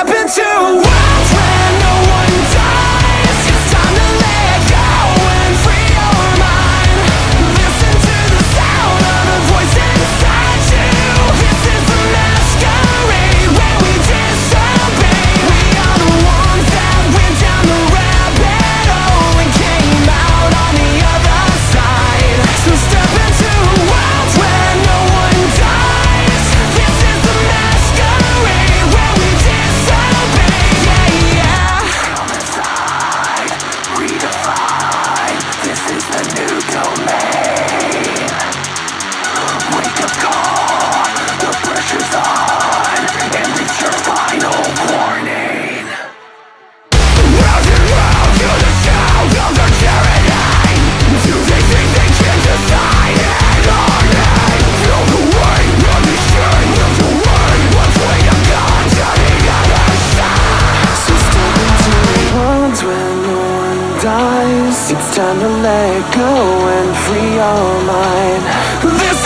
happened to us? dies. It's time to let go and free your mind. This